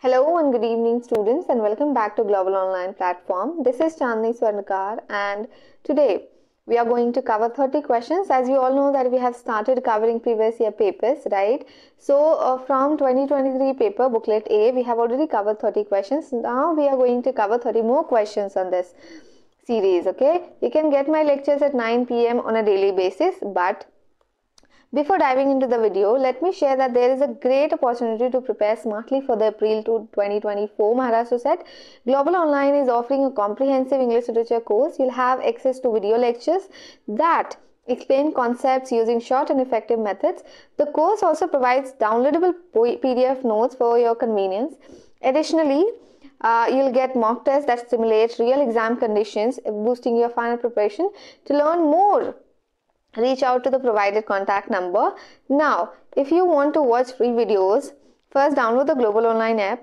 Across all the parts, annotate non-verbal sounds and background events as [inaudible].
Hello and good evening students and welcome back to Global Online Platform. This is Chandni Swarnakar and today we are going to cover 30 questions. As you all know that we have started covering previous year papers right? So uh, from 2023 paper booklet a we have already covered 30 questions. Now we are going to cover 30 more questions on this series okay? You can get my lectures at 9 pm on a daily basis but before diving into the video, let me share that there is a great opportunity to prepare smartly for the April to 2024 Maharashtra set. Global Online is offering a comprehensive English literature course. You'll have access to video lectures that explain concepts using short and effective methods. The course also provides downloadable PDF notes for your convenience. Additionally, uh, you'll get mock tests that simulate real exam conditions, boosting your final preparation. To learn more reach out to the provided contact number. Now, if you want to watch free videos, first download the Global Online app.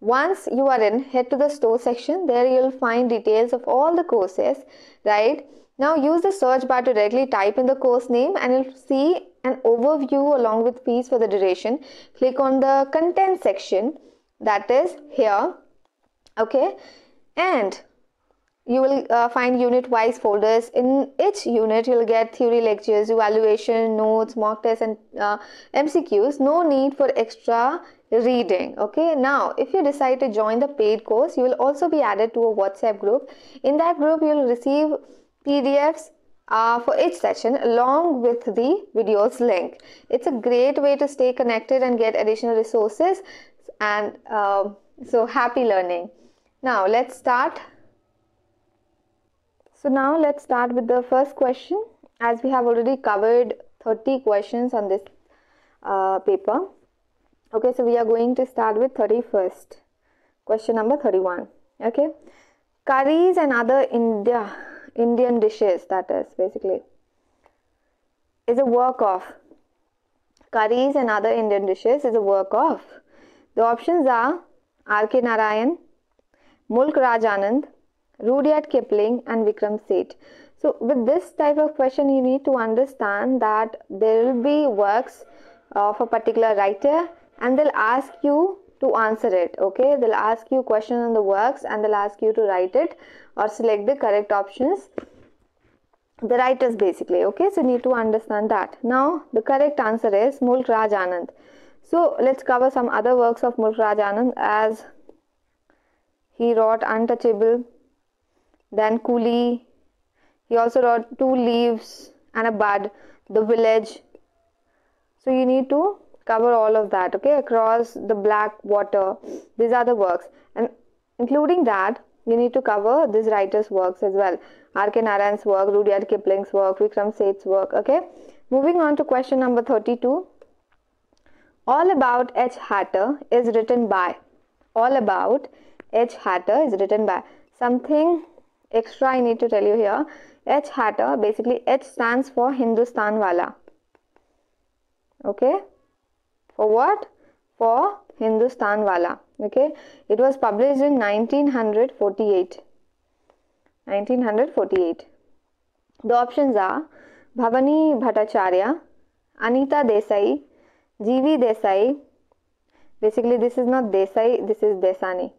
Once you are in, head to the store section. There you'll find details of all the courses, right? Now use the search bar to directly type in the course name and you'll see an overview along with fees for the duration. Click on the content section that is here. Okay. And you will uh, find unit wise folders. In each unit you'll get theory lectures evaluation notes mock tests and uh, mcqs no need for extra reading okay? Now if you decide to join the paid course you will also be added to a whatsapp group. In that group you'll receive pdfs uh, for each session along with the videos link. It's a great way to stay connected and get additional resources and uh, so happy learning. Now let's start so now let's start with the first question as we have already covered 30 questions on this uh, paper. Okay, so we are going to start with 31st. Question number 31. Okay. Curries and other India Indian dishes that is basically is a work of curries and other Indian dishes is a work of the options are R.K. Narayan, Mulk Raj Anand, Rudyard Kipling and Vikram Seth. So with this type of question you need to understand that there will be works of a particular writer and they'll ask you to answer it okay? They'll ask you question on the works and they'll ask you to write it or select the correct options. The writers basically okay? So you need to understand that. Now the correct answer is mulk raj anand. So let's cover some other works of mulk raj anand as he wrote untouchable then Coolie. He also wrote Two Leaves and a Bud, The Village. So you need to cover all of that, okay, across the black water. These are the works, and including that, you need to cover this writer's works as well. R.K. Narayan's work, Rudyard Kipling's work, Vikram Seth's work, okay. Moving on to question number 32. All About H. Hatterr is written by. All About H. Hatterr is written by. Something extra I need to tell you here. H Hatter, basically H stands for Hindustan Wala. Okay. For what? For Hindustan Wala. Okay. It was published in 1948. 1948. The options are Bhavani Bhattacharya, Anita Desai, G.V. Desai. Basically, this is not Desai, this is Desani.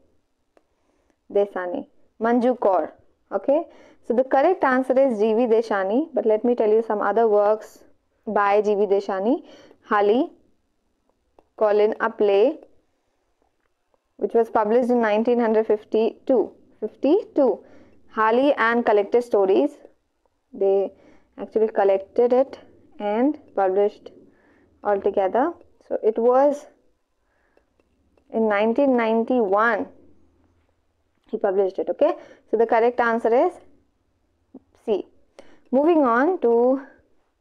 Desani. Manju Kaur okay? So the correct answer is G.V. Desani but let me tell you some other works by G.V. Desani. Hali Colin a play which was published in 1952 52 Hali and collected stories. They actually collected it and published altogether. So it was in 1991 he published it okay so the correct answer is c. Moving on to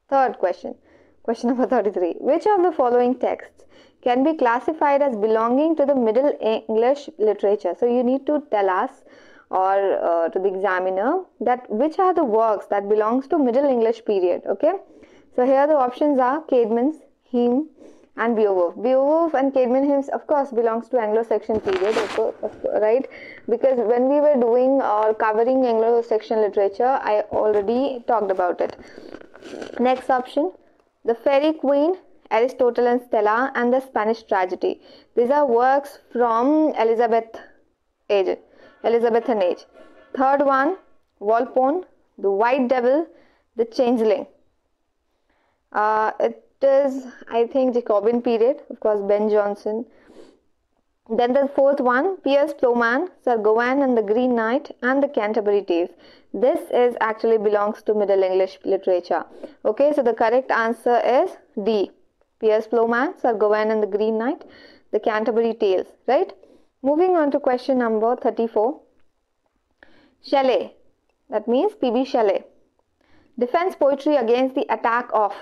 third question. Question number 33 which of the following texts can be classified as belonging to the middle english literature? So you need to tell us or uh, to the examiner that which are the works that belongs to middle english period okay? So here the options are Caedmon's hymn and Beowulf. Beowulf and Caedmon hymns, of course, belongs to Anglo-Saxon period, right? Because when we were doing or covering Anglo-Saxon literature, I already talked about it. Next option, The Faerie Queen, Astrophel and Stella, and the Spanish tragedy. These are works from Elizabeth age, Elizabethan age. Third one, Volpone, The White Devil, The Changeling. Uh, it is, I think, Jacobean period, of course, Ben Jonson. Then the fourth one, Piers Plowman, Sir Gawain and the Green Knight, and the Canterbury Tales. This is actually belongs to Middle English literature. Okay, so the correct answer is D. Piers Plowman, Sir Gawain and the Green Knight, the Canterbury Tales, right? Moving on to question number 34. Shelley, that means P.B. Shelley, defends poetry against the attack of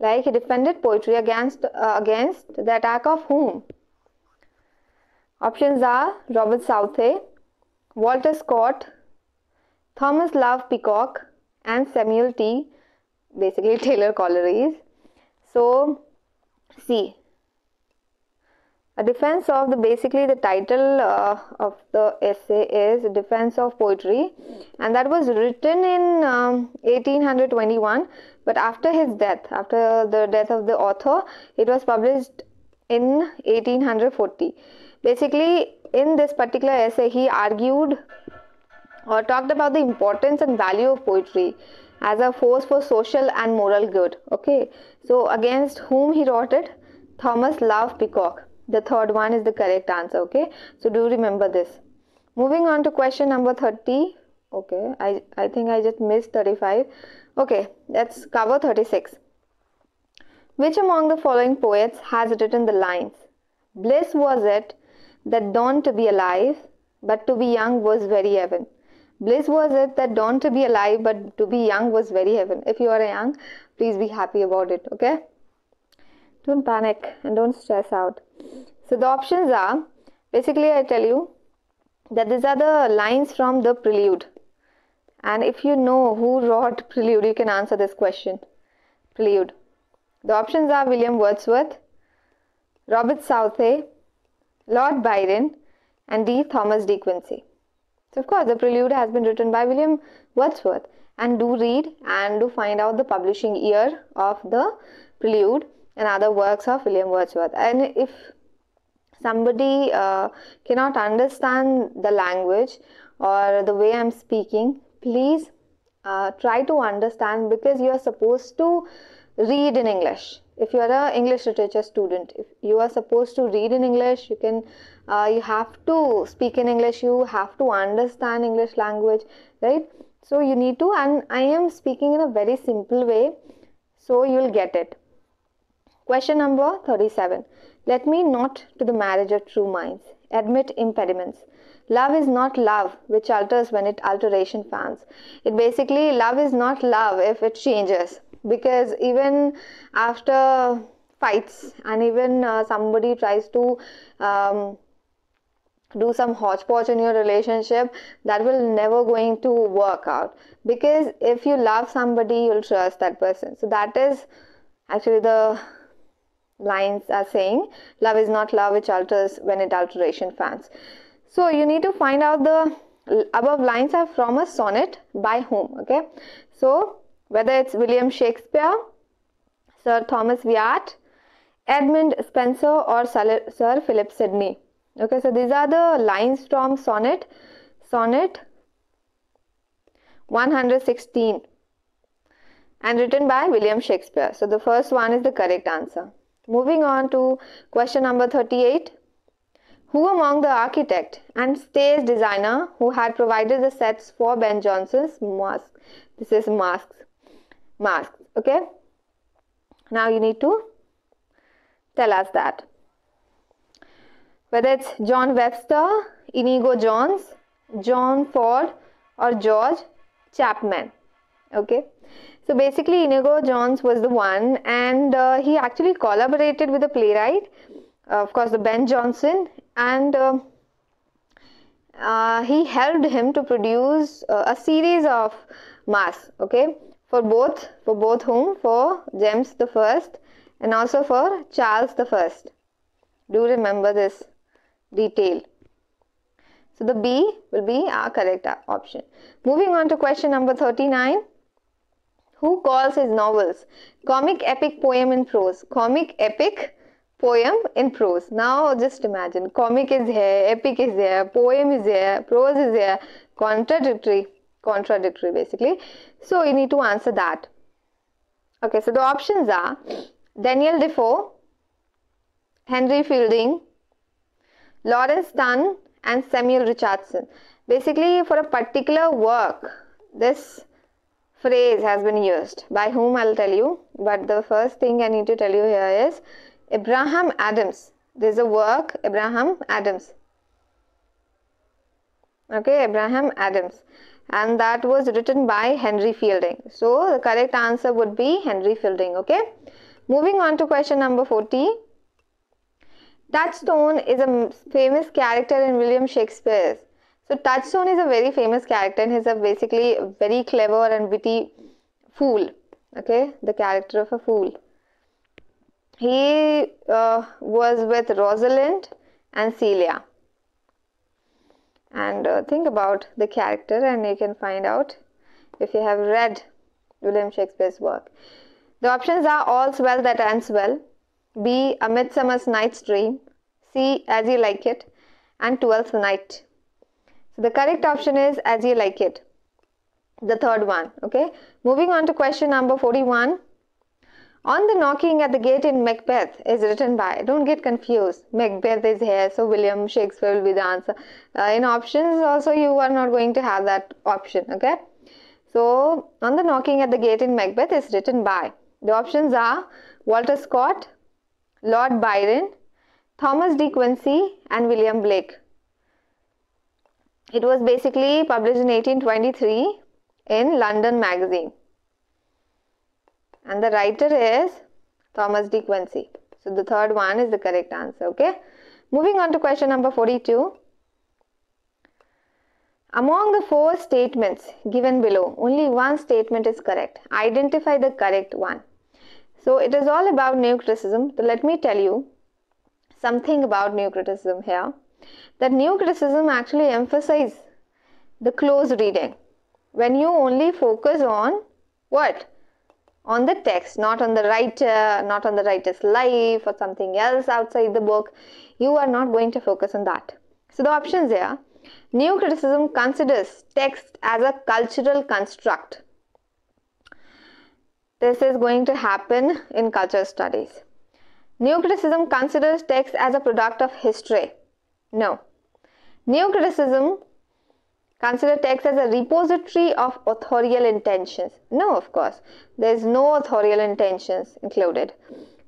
like he defended poetry against uh, against the attack of whom? Options are robert southey walter scott thomas love peacock and samuel t. basically [laughs] taylor coleridge so see a defense of the basically the title uh, of the essay is defense of poetry and that was written in um, 1821 but after his death after the death of the author it was published in 1840 basically in this particular essay he argued or talked about the importance and value of poetry as a force for social and moral good okay? So against whom he wrote it? Thomas love peacock. The third one is the correct answer okay? So do remember this. Moving on to question number 30 okay i i think i just missed 35 okay let's cover 36 which among the following poets has written the lines? Bliss was it that dawned to be alive but to be young was very heaven. Bliss was it that dawned to be alive but to be young was very heaven. If you are young please be happy about it okay? Don't panic and don't stress out. So the options are basically I tell you that these are the lines from the prelude. And if you know who wrote prelude, you can answer this question. Prelude. The options are William Wordsworth, Robert Southey, Lord Byron, and D. Thomas De Quincey. So, of course, the prelude has been written by William Wordsworth. And do read and do find out the publishing year of the prelude and other works of William Wordsworth. And if somebody uh, cannot understand the language or the way I'm speaking, please uh, try to understand because you are supposed to read in English. If you are an English literature student, if you are supposed to read in English, you can, uh, you have to speak in English. You have to understand English language, right? So you need to, and I am speaking in a very simple way, so you will get it. Question number 37. Let me not to the marriage of true minds admit impediments. Love is not love which alters when it alteration fans. It basically, love is not love if it changes. Because even after fights and even uh, somebody tries to um, do some hodgepodge in your relationship that will never going to work out because if you love somebody you'll trust that person so that is actually the lines are saying love is not love which alters when it alteration fans so you need to find out the above lines are from a sonnet by whom okay? So whether it's william shakespeare sir thomas wyatt edmund spenser or sir philip sidney okay? So these are the lines from sonnet sonnet 116 and written by william shakespeare. So the first one is the correct answer. Moving on to question number 38. Who among the architect and stage designer who had provided the sets for Ben Jonson's mask? This is masks. Masks. Okay. Now you need to tell us that. Whether it's John Webster, Inigo Jones, John Ford, or George Chapman. Okay. So basically, Inigo Jones was the one, and uh, he actually collaborated with the playwright, of course, the Ben Jonson, and uh, uh he helped him to produce uh, a series of masks. Okay, for both for both whom for James the First and also for Charles the First. Do remember this detail. So the B will be our correct option. Moving on to question number 39. Who calls his novels comic epic poem in prose? Comic epic poem in prose. Now just imagine comic is here, epic is there, poem is here, prose is here, contradictory, contradictory basically. So you need to answer that. Okay, so the options are Daniel Defoe, Henry Fielding, Laurence Sterne, and Samuel Richardson. Basically, for a particular work, this phrase has been used. By whom I'll tell you, but the first thing I need to tell you here is Abraham Adams. There's a work, Abraham Adams. Okay, Abraham Adams. And that was written by Henry Fielding. So the correct answer would be Henry Fielding. Okay. Moving on to question number 40. Touchstone is a famous character in William Shakespeare's. So Touchstone is a very famous character and he's a basically very clever and witty fool. Okay, the character of a fool. He uh, was with Rosalind and Celia. And uh, think about the character and you can find out if you have read William Shakespeare's work. The options are All's Well That Ends Well, B. A Midsummer's Night's Dream, C. As You Like It, and Twelfth Night. So the correct option is As You Like It. The third one. Okay. Moving on to question number 41. On the knocking at the gate in Macbeth is written by, don't get confused. Macbeth is here, so William Shakespeare will be the answer. Uh, in options, also, you are not going to have that option. Okay. So, on the knocking at the gate in Macbeth is written by. The options are Walter Scott, Lord Byron, Thomas de Quincey, and William Blake. It was basically published in 1823 in London Magazine. And the writer is Thomas de Quincey. So the third one is the correct answer. Okay. Moving on to question number 42. Among the four statements given below, only one statement is correct. Identify the correct one. So it is all about new criticism. So let me tell you something about new criticism here. That new criticism actually emphasizes the close reading. When you only focus on what? On the text, not on the writer, not on the writer's life or something else outside the book. You are not going to focus on that. So the options here. New criticism considers text as a cultural construct. This is going to happen in culture studies. New criticism considers text as a product of history. No. New criticism consider text as a repository of authorial intentions. No, of course. There is no authorial intentions included.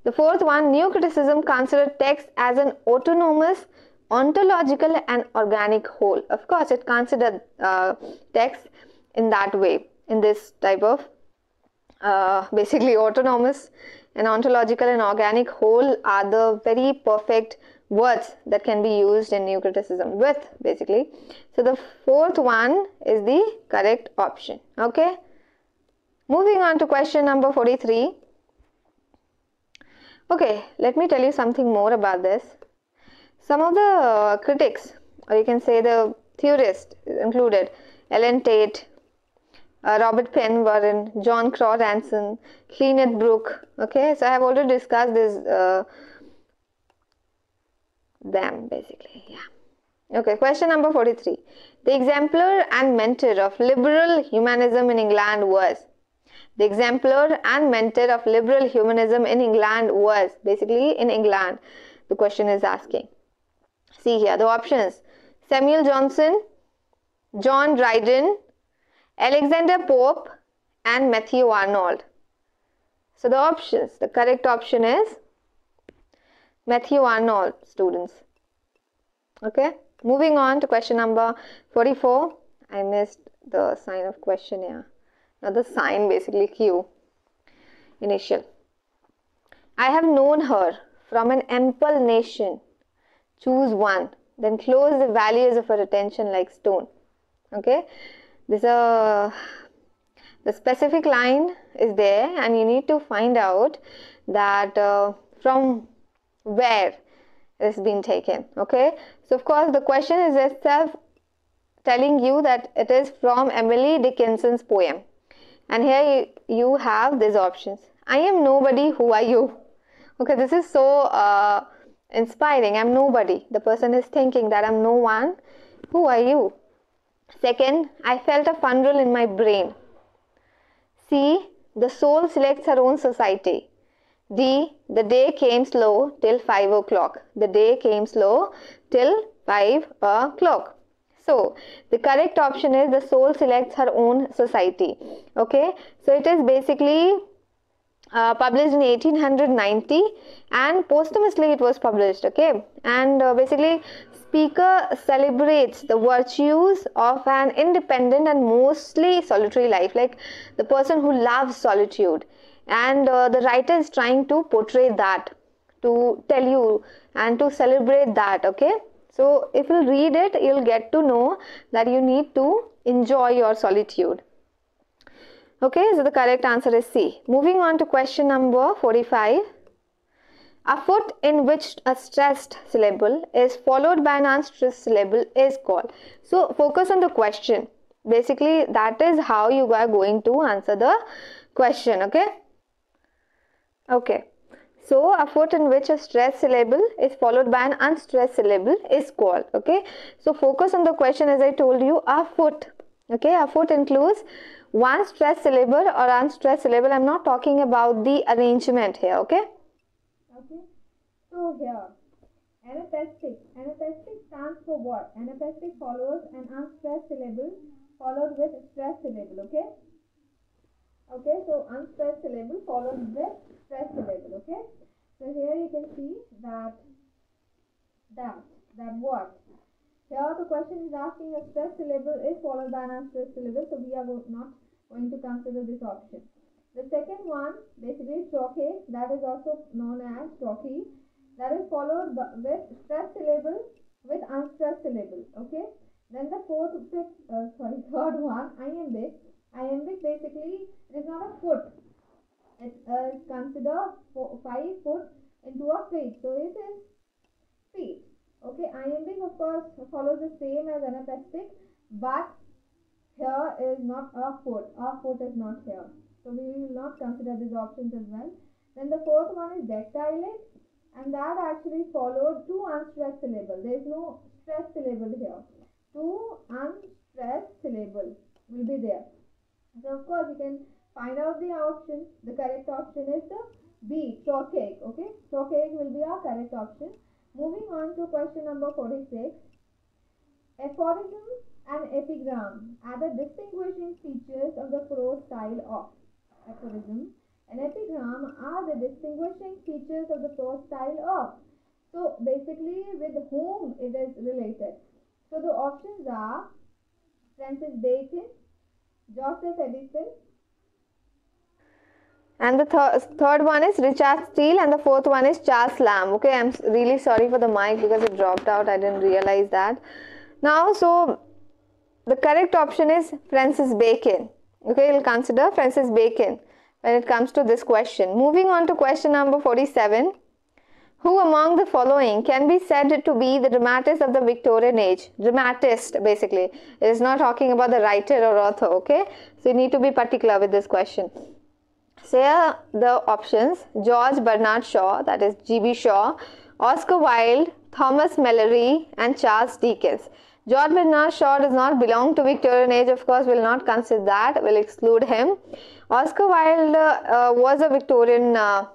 The fourth one, new criticism consider text as an autonomous, ontological and organic whole. Of course, it considered uh, text in that way, in this type of uh, basically autonomous and ontological and organic whole are the very perfect words that can be used in new criticism with basically. So the fourth one is the correct option. Okay. Moving on to question number 43. Okay, let me tell you something more about this. Some of the critics, or you can say the theorists included, Allen Tate, uh, Robert Penn Warren, John Crowe Ransom, Kenneth Brook. Okay, so I have already discussed this, uh, them basically. Yeah. Okay, question number 43. The exemplar and mentor of liberal humanism in England was. The exemplar and mentor of liberal humanism in England was. Basically, in England, the question is asking. See here the options Samuel Johnson, John Dryden, Alexander Pope and Matthew Arnold. So the options, the correct option is Matthew Arnold students. Okay, moving on to question number 44. I missed the sign of question here. Now the sign basically Q initial. I have known her from an ample nation. Choose one, then close the values of her attention like stone. Okay, this a the specific line is there and you need to find out that uh, from where it has been taken okay? So of course the question is itself telling you that it is from emily dickinson's poem. And here you have these options. I am nobody who are you? Okay this is so uh, inspiring. I'm nobody. The person is thinking that i'm no one. Who are you second i felt a funeral in my brain c the soul selects her own society D. The day came slow till 5 o'clock. The day came slow till 5 o'clock. So, the correct option is the soul selects her own society. Okay. So, it is basically uh, published in 1890 and posthumously it was published okay and uh, basically speaker celebrates the virtues of an independent and mostly solitary life like the person who loves solitude and uh, the writer is trying to portray that to tell you and to celebrate that okay so if you read it you'll get to know that you need to enjoy your solitude Okay, so the correct answer is C. Moving on to question number 45. A foot in which a stressed syllable is followed by an unstressed syllable is called. So focus on the question. Basically, that is how you are going to answer the question. Okay. Okay. So a foot in which a stressed syllable is followed by an unstressed syllable is called. Okay. So focus on the question as I told you. A foot. Okay. A foot includes one stressed syllable or unstressed syllable. I'm not talking about the arrangement here, okay? So here, anapestic. Anapestic stands for what? Anapestic follows an unstressed syllable followed with stressed syllable, okay? Okay, so unstressed syllable followed with stressed syllable, okay? So here you can see that, that, that what? Here the question is asking a stressed syllable is followed by an unstressed syllable, so we are not going to consider this option. The second one, basically trochee, that is also known as trochee, that is followed with stressed syllable with unstressed syllable. Okay. Then the fourth, fifth, uh, sorry, [laughs] third one, iambic. Iambic basically it is not a foot. It uh, is considered four, five foot into a feet. So it is feet. Okay. Iambic of course follows the same as anapestic, but here is not a foot. a foot is not here. So we will not consider these options as well. Then the fourth one is dactylate and that actually followed two unstressed syllables. There is no stress syllable here. Two unstressed syllable will be there. So of course you can find out the option. The correct option is the B, trochaic. Okay, trochaic will be our correct option. Moving on to question number 46. Aphorism and epigram are the distinguishing features of the prose style of aphorism and epigram are the distinguishing features of the prose style of. So basically with whom it is related. So the options are Francis Bacon, Joseph Addison, and the th third one is Richard Steele and the fourth one is Charles Lamb. Okay, I'm really sorry for the mic because it dropped out. I didn't realize that. Now, so the correct option is Francis Bacon. Okay, we'll consider Francis Bacon when it comes to this question. Moving on to question number 47. Who among the following can be said to be the dramatist of the Victorian age? Dramatist, basically. It is not talking about the writer or author, okay? So you need to be particular with this question. So here the options George Bernard Shaw, that is G.B. Shaw, Oscar Wilde, Thomas Malory, and Charles Dickens. George Bernard Shaw does not belong to Victorian age, of course, we will not consider that, we will exclude him. Oscar Wilde uh, was a Victorian uh,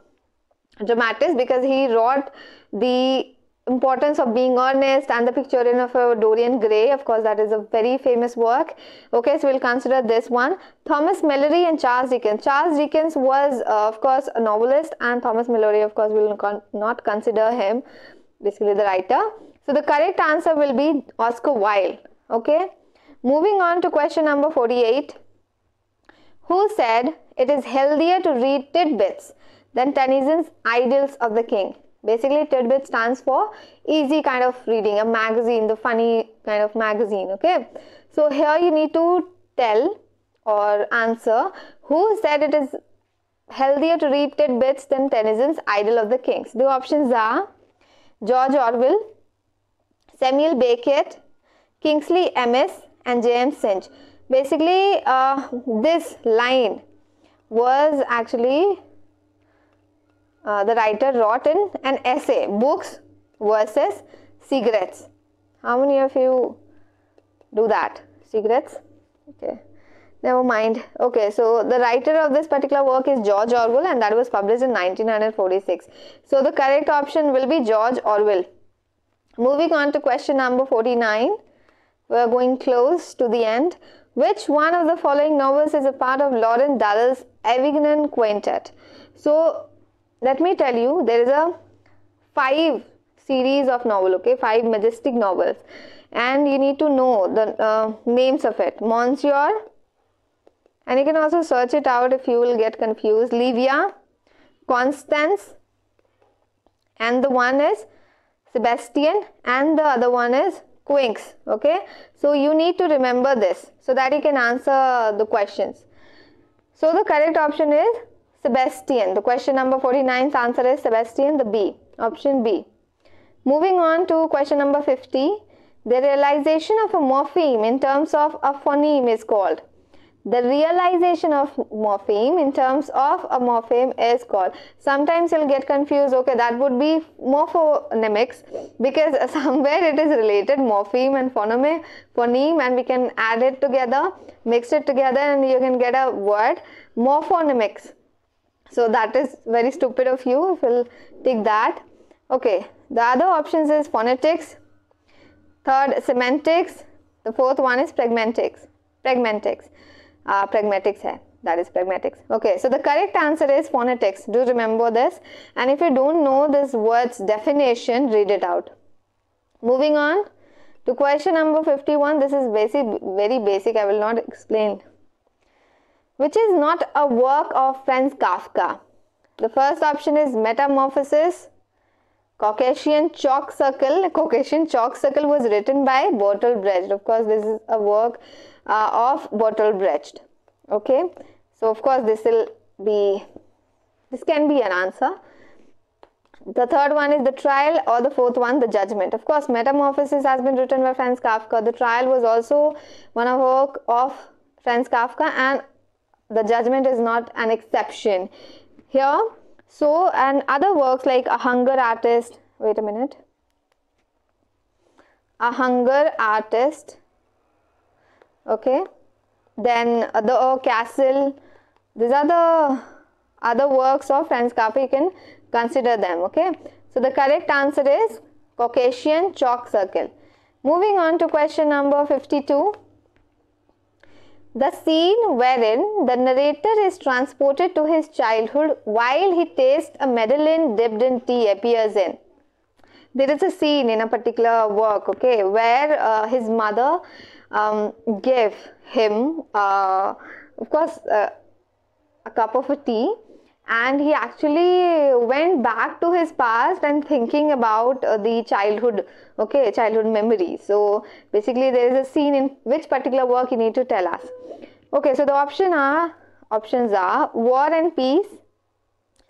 dramatist because he wrote the importance of being earnest and the Pictorian of a Dorian Gray. Of course, that is a very famous work. Okay, so we'll consider this one. Thomas Malory and Charles Dickens. Charles Dickens was, uh, of course, a novelist, and Thomas Malory, of course, will not consider him basically the writer. So the correct answer will be Oscar Wilde. Okay. Moving on to question number 48. Who said it is healthier to read tidbits than Tennyson's Idylls of the King? Basically, tidbit stands for easy kind of reading, a magazine, the funny kind of magazine. Okay. So here you need to tell or answer who said it is healthier to read tidbits than Tennyson's Idyll of the Kings. The options are George Orwell, Samuel Beckett, Kingsley Amis and James Synge. Basically, uh, this line was actually uh, the writer wrote in an essay books versus cigarettes. How many of you do that? Cigarettes? Okay. Never mind. Okay so the writer of this particular work is george orwell and that was published in 1946 so the correct option will be george orwell. Moving on to question number 49 we're going close to the end which one of the following novels is a part of Lawrence Durrell's Avignon Quintet? So, let me tell you, there is a five series of novel, okay, five majestic novels, and you need to know the uh, names of it. Monsieur, and you can also search it out if you will get confused. Livia, Constance, and the one is Sebastian, and the other one is Quinx. Okay, so you need to remember this so that you can answer the questions. So the correct option is Sebastian. The question number 49's answer is Sebastian, the B. Option B. Moving on to question number 50. The realization of a morpheme in terms of a phoneme is called the realization of morpheme in terms of a morpheme is called. Sometimes you'll get confused okay that would be morphonemics because [laughs] somewhere it is related morpheme and phoneme phoneme and we can add it together mix it together and you can get a word morphonemics so that is very stupid of you if you'll take that. Okay the other options is phonetics third semantics the fourth one is pragmatics pragmatics uh, pragmatics hai. That is pragmatics. Okay so the correct answer is phonetics. Do remember this. And if you don't know this word's definition read it out. Moving on to question number 51 this is basic very basic. I will not explain. Which is not a work of franz kafka? The first option is metamorphosis. Caucasian chalk circle. Caucasian chalk circle was written by Bertolt Brecht. Of course, this is a work uh, of Bertolt. Okay, so of course this will be this can be an answer. The third one is the trial, or the fourth one, the judgment. Of course, Metamorphosis has been written by Franz Kafka. The trial was also one of work of Franz Kafka, and the judgment is not an exception. Here, so and other works like A Hunger Artist. Wait a minute. A Hunger Artist okay? Then the castle these are the other works of Franz Kafka. You can consider them okay? So the correct answer is Caucasian chalk circle. Moving on to question number 52 the scene wherein the narrator is transported to his childhood while he tastes a madeleine dipped in tea appears in. There is a scene in a particular work okay where uh, his mother um, gave him, uh, of course, uh, a cup of a tea. And he actually went back to his past and thinking about uh, the childhood okay childhood memories. So basically there is a scene in which particular work you need to tell us. Okay so the option are options are war and peace.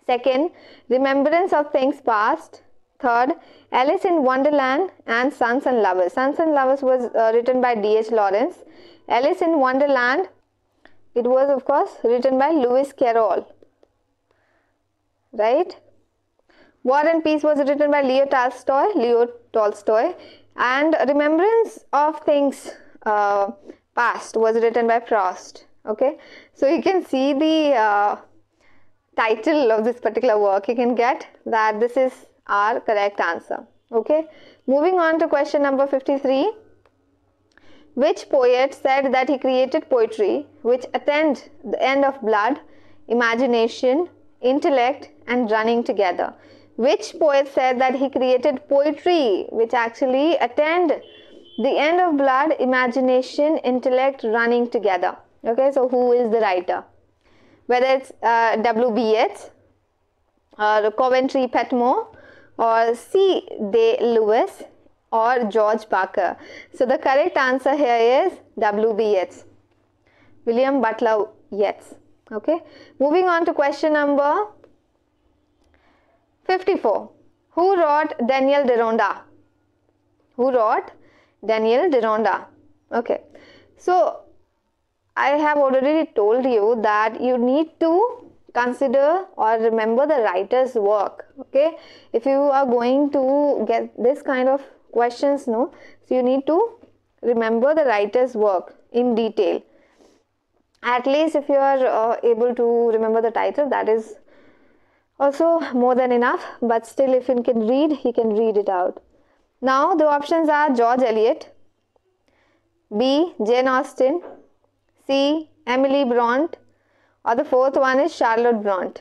Second remembrance of things past Third, Alice in Wonderland and Sons and Lovers. Sons and Lovers was uh, written by D.H. Lawrence. Alice in Wonderland, it was of course written by Lewis Carroll. Right? War and Peace was written by Leo Tolstoy. Leo Tolstoy. And Remembrance of Things uh, Past was written by Proust. Okay, so you can see the uh, title of this particular work. You can get that this is our correct answer. Okay. Moving on to question number 53. Which poet said that he created poetry which attend the end of blood, imagination, intellect and running together? Which poet said that he created poetry which actually attend the end of blood, imagination, intellect running together? Okay, so who is the writer? Whether it's uh, W.B. Yeats or Coventry Patmore or C. De Lewis or George Parker. So the correct answer here is W.B. Yeats. William Butler Yeats. Okay. Moving on to question number 54. Who wrote Daniel Deronda? Who wrote Daniel Deronda? Okay. So I have already told you that you need to consider or remember the writer's work. Okay, if you are going to get this kind of questions, no, so you need to remember the writer's work in detail. At least if you are uh, able to remember the title, that is also more than enough. But still, if you can read, you can read it out. Now the options are George Eliot, B. Jane Austen, C. Emily Brontë, or the fourth one is Charlotte Brontë.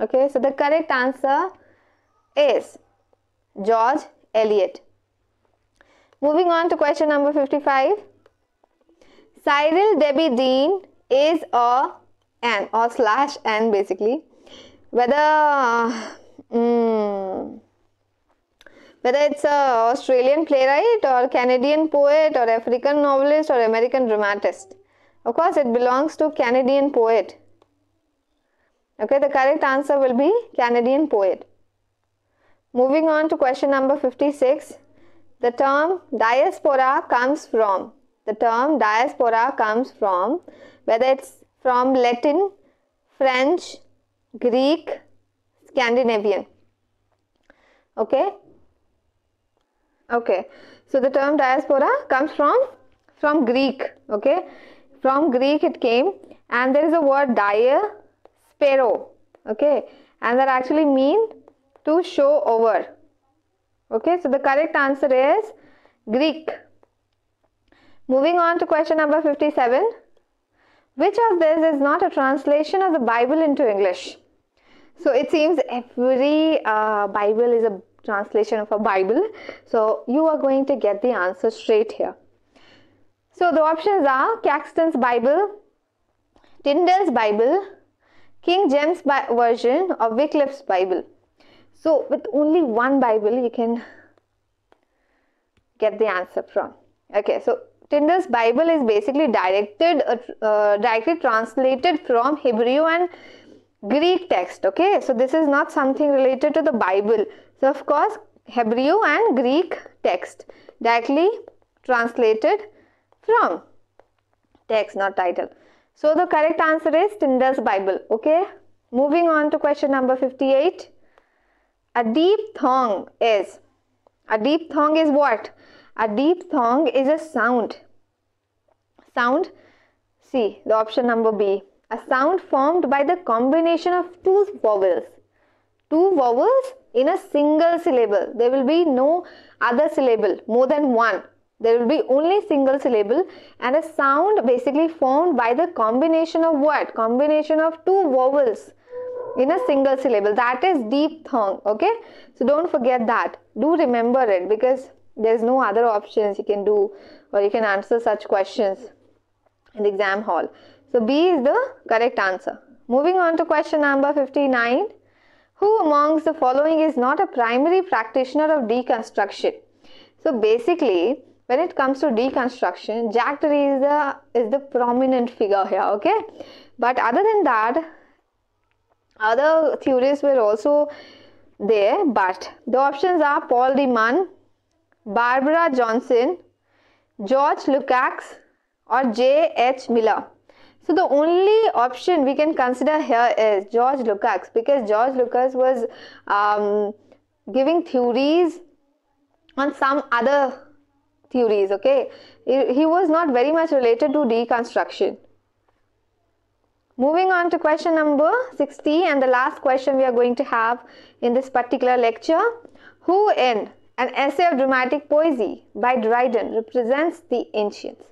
Okay, so the correct answer is George Eliot. Moving on to question number 55. Cyril Dabydeen is a a n or slash n basically. Whether mm, whether it's a Australian playwright or Canadian poet or African novelist or American dramatist. Of course, it belongs to Canadian poet. Okay, the correct answer will be Canadian poet. Moving on to question number 56. The term diaspora comes from. The term diaspora comes from whether it's from Latin, French, Greek, Scandinavian. Okay, okay so the term diaspora comes from from greek okay from greek it came and there is a word dia sparrow okay and that actually mean to show over. Okay so the correct answer is greek. Moving on to question number 57 which of this is not a translation of the bible into english? So it seems every uh, bible is a translation of a Bible. So you are going to get the answer straight here. So the options are Caxton's Bible, Tyndale's Bible, King James Version or Wycliffe's Bible. So with only one Bible you can get the answer from. Okay, so Tyndale's Bible is basically directed, uh, uh, directly translated from Hebrew and Greek text. Okay, so this is not something related to the Bible. So of course Hebrew and Greek text directly translated from text not title. So the correct answer is Tyndale's Bible. Okay. Moving on to question number 58. A deep thong is a deep thong is what? A deep thong is a sound. Sound. See the option number B. A sound formed by the combination of two vowels. Two vowels in a single syllable. There will be no other syllable more than one. There will be only single syllable and a sound basically formed by the combination of what? Combination of two vowels in a single syllable. That is deep thong. Okay. So don't forget that. Do remember it because there's no other options you can do or you can answer such questions in the exam hall. So B is the correct answer. Moving on to question number 59. Who amongst the following is not a primary practitioner of deconstruction? So basically, when it comes to deconstruction, Jacques Derrida is the prominent figure here, okay? But other than that, other theories were also there, but the options are Paul de Man, Barbara Johnson, George Lukács, or J. H. Miller. So the only option we can consider here is George Lukács because George Lukács was um, giving theories on some other theories. Okay, he, was not very much related to deconstruction. Moving on to question number 60 and the last question we are going to have in this particular lecture. Who in an essay of dramatic poesy by Dryden represents the ancients?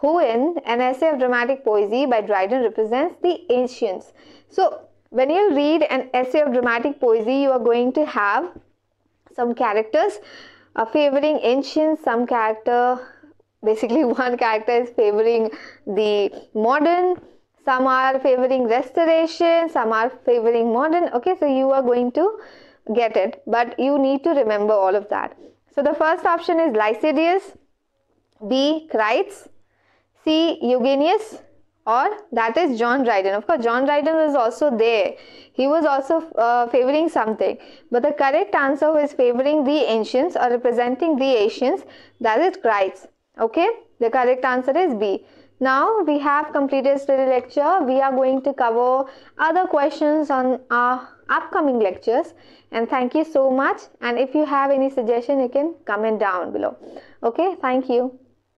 who in an essay of dramatic poesy by Dryden represents the ancients. So when you read an essay of dramatic poesy, you are going to have some characters uh, favoring ancient some character, basically [laughs] one character is favoring the modern, some are favoring restoration, some are favoring modern. Okay, so you are going to get it, but you need to remember all of that. So the first option is Lisideius, B. Keats, C. Eugenius or that is John Dryden. Of course, John Dryden was also there. He was also uh, favoring something. But the correct answer is favoring the ancients or representing the ancients. That is Keats. Okay. The correct answer is B. Now we have completed study lecture. We are going to cover other questions on our upcoming lectures. And thank you so much. And if you have any suggestion, you can comment down below. Okay, thank you.